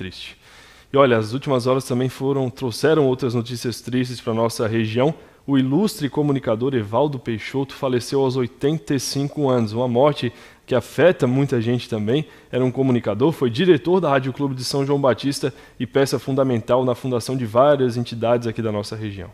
triste. E olha, as últimas horas também foram trouxeram outras notícias tristes para nossa região. O ilustre comunicador Evaldo Peixoto faleceu aos 85 anos, uma morte que afeta muita gente também. Era um comunicador, foi diretor da Rádio Clube de São João Batista e peça fundamental na fundação de várias entidades aqui da nossa região.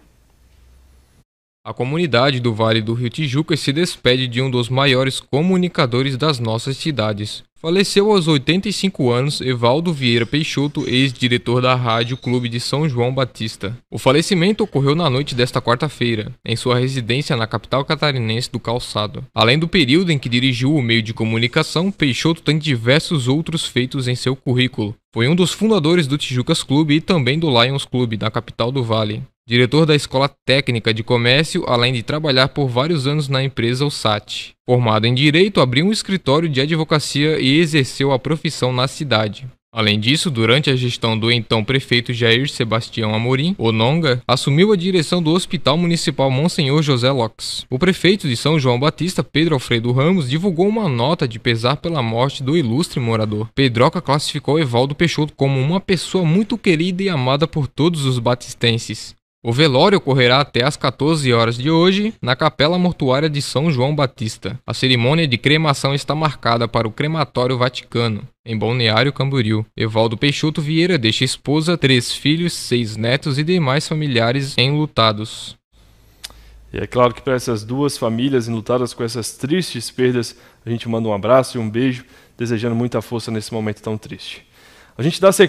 A comunidade do Vale do Rio Tijuca se despede de um dos maiores comunicadores das nossas cidades. Faleceu aos 85 anos Evaldo Vieira Peixoto, ex-diretor da Rádio Clube de São João Batista. O falecimento ocorreu na noite desta quarta-feira, em sua residência na capital catarinense do Calçado. Além do período em que dirigiu o meio de comunicação, Peixoto tem diversos outros feitos em seu currículo. Foi um dos fundadores do Tijucas Clube e também do Lions Clube, da capital do Vale diretor da Escola Técnica de Comércio, além de trabalhar por vários anos na empresa Osat. Formado em Direito, abriu um escritório de advocacia e exerceu a profissão na cidade. Além disso, durante a gestão do então prefeito Jair Sebastião Amorim, Ononga assumiu a direção do Hospital Municipal Monsenhor José Lopes. O prefeito de São João Batista, Pedro Alfredo Ramos, divulgou uma nota de pesar pela morte do ilustre morador. Pedroca classificou Evaldo Peixoto como uma pessoa muito querida e amada por todos os batistenses. O velório ocorrerá até às 14 horas de hoje na Capela Mortuária de São João Batista. A cerimônia de cremação está marcada para o Crematório Vaticano, em Balneário Camboriú. Evaldo Peixoto Vieira deixa esposa, três filhos, seis netos e demais familiares enlutados. E é claro que para essas duas famílias enlutadas com essas tristes perdas, a gente manda um abraço e um beijo, desejando muita força nesse momento tão triste. A gente dá sequência